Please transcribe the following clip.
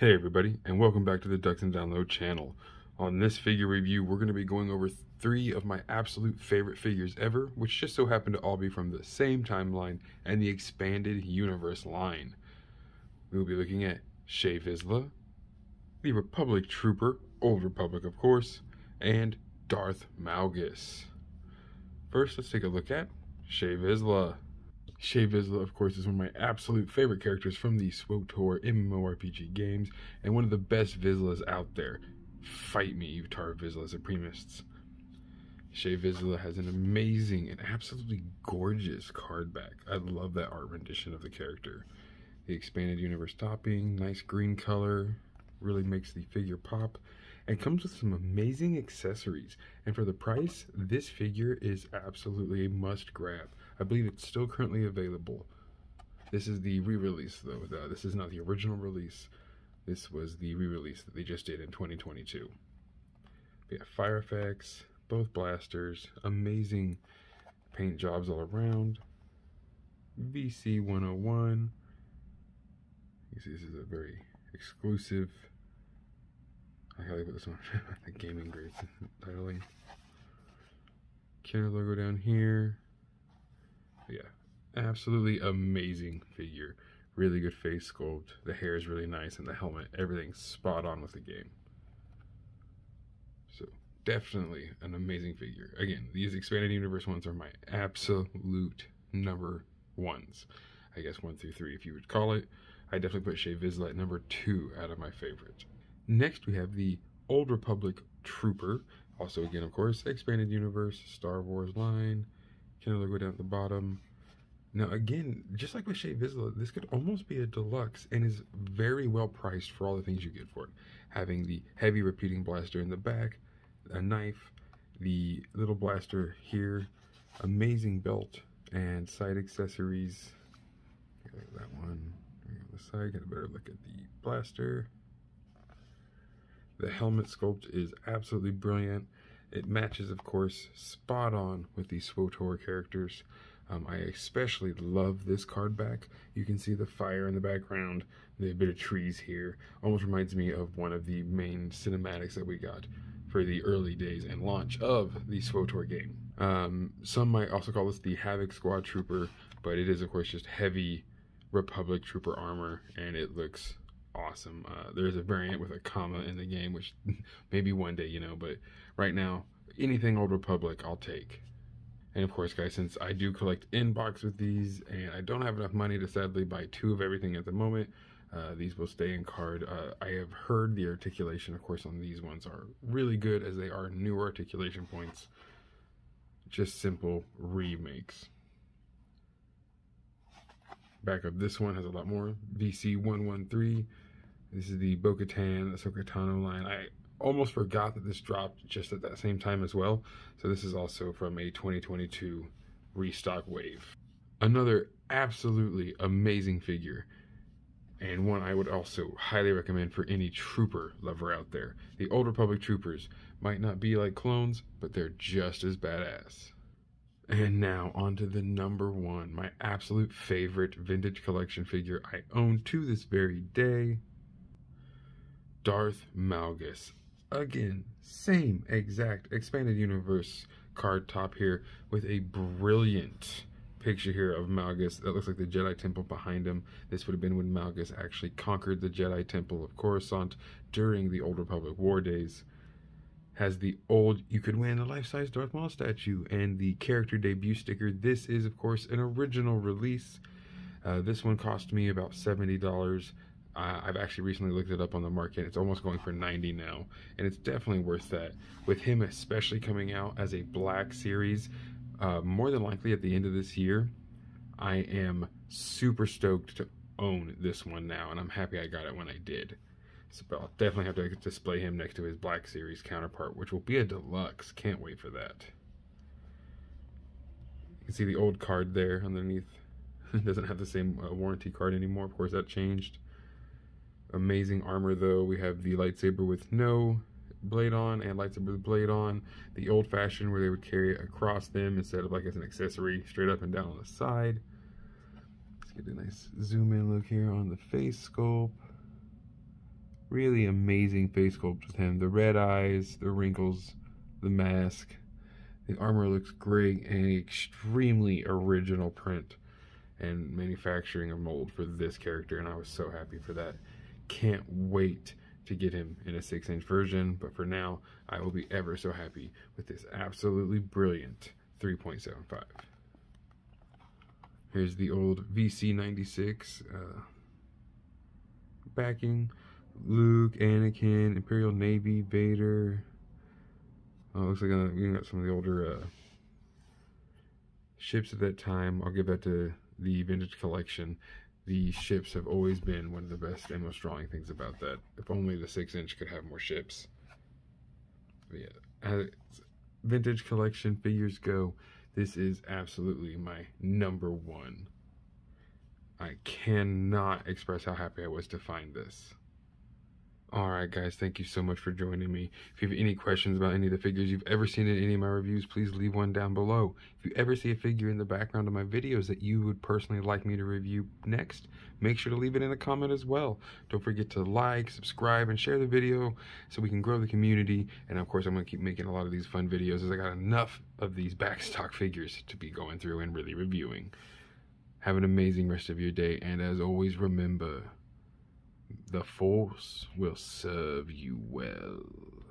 Hey everybody, and welcome back to the Dxun Download channel. On this figure review, we're going to be going over three of my absolute favorite figures ever, which just so happen to all be from the same timeline and the expanded universe line. We will be looking at Shae Vizla, the Republic Trooper, Old Republic of course, and Darth Malgus. First, let's take a look at Shae Vizla. Shae Vizla, of course, is one of my absolute favorite characters from the SWTOR MMORPG games, and one of the best Vizslas out there. Fight me, Tarre Vizsla Supremists. Shae Vizla has an amazing and absolutely gorgeous card back. I love that art rendition of the character. The expanded universe topping, nice green color, really makes the figure pop and comes with some amazing accessories. And for the price, this figure is absolutely a must grab. I believe it's still currently available. This is the re-release though. Uh, this is not the original release. This was the re-release that they just did in 2022. We have fire effects, both blasters, amazing paint jobs all around. VC 101. You see this is a very exclusive I gotta put this one the gaming grades titling. Kenner logo down here. Yeah, absolutely amazing figure. Really good face sculpt. The hair is really nice, and the helmet, everything's spot on with the game. So definitely an amazing figure. Again, these expanded universe ones are my absolute number ones. I guess one through three, if you would call it. I definitely put Shae Vizla at number two out of my favorites. Next, we have the Old Republic Trooper. Also, again, of course, Expanded Universe, Star Wars line. Of logo down at the bottom. Now, again, just like with Shae Vizla, this could almost be a deluxe and is very well priced for all the things you get for it. Having the heavy repeating blaster in the back, a knife, the little blaster here, amazing belt, and side accessories. that one on the side. Get a better look at the blaster. The helmet sculpt is absolutely brilliant. It matches, of course, spot on with the SWTOR characters. Um, I especially love this card back. You can see the fire in the background, the bit of trees here. Almost reminds me of one of the main cinematics that we got for the early days and launch of the SWTOR game. Um, some might also call this the Havoc Squad Trooper, but it is, of course, just heavy Republic Trooper armor, and it looks awesome. Uh, there's a variant with a comma in the game, which maybe one day, you know, but right now, anything Old Republic, I'll take. And of course, guys, since I do collect inbox with these and I don't have enough money to sadly buy two of everything at the moment, uh, these will stay in card. Uh, I have heard the articulation, of course, on these ones are really good as they are newer articulation points. Just simple remakes. Back up, this one has a lot more. VC113 this is the Bo-Katan Ahsoka Tano line. I almost forgot that this dropped just at that same time as well. So this is also from a 2022 restock wave. Another absolutely amazing figure and one I would also highly recommend for any trooper lover out there. The Old Republic troopers might not be like clones, but they're just as badass. And now on to the number one, my absolute favorite vintage collection figure I own to this very day. Darth Malgus. Again, same exact expanded universe card top here with a brilliant picture here of Malgus that looks like the Jedi Temple behind him. This would have been when Malgus actually conquered the Jedi Temple of Coruscant during the Old Republic War days. Has the old, you could win a life-size Darth Maul statue and the character debut sticker. This is, of course, an original release. Uh, this one cost me about $70. I've actually recently looked it up on the market. It's almost going for 90 now, and it's definitely worth that. With him especially coming out as a black series, uh, more than likely at the end of this year, I am super stoked to own this one now, and I'm happy I got it when I did. So I'll definitely have to display him next to his Black Series counterpart, which will be a deluxe. Can't wait for that. You can see the old card there underneath. it doesn't have the same uh, warranty card anymore. Of course, that changed. Amazing armor though. We have the lightsaber with no blade on and lightsaber with blade on. The old fashioned where they would carry it across them instead of like as an accessory straight up and down on the side. Let's get a nice zoom in look here on the face sculpt. really amazing face sculpt with him. The red eyes, the wrinkles, the mask. The armor looks great and extremely original print and manufacturing a mold for this character, and I was so happy for that. Can't wait to get him in a 6 inch version, but for now, I will be ever so happy with this absolutely brilliant 3.75. Here's the old VC96 uh, backing. Luke, Anakin, Imperial Navy, Vader. Oh, looks like uh, we got some of the older uh, ships at that time. I'll give that to the vintage collection. The ships have always been one of the best and most drawing things about that. If only the six inch could have more ships. But yeah, vintage collection figures go, this is absolutely my number one. I cannot express how happy I was to find this. Alright guys, thank you so much for joining me. If you have any questions about any of the figures you've ever seen in any of my reviews, please leave one down below. If you ever see a figure in the background of my videos that you would personally like me to review next, make sure to leave it in a comment as well. Don't forget to like, subscribe, and share the video so we can grow the community. And of course, I'm going to keep making a lot of these fun videos as I got enough of these backstock figures to be going through and really reviewing. Have an amazing rest of your day, and as always, remember the force will serve you well.